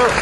Sure.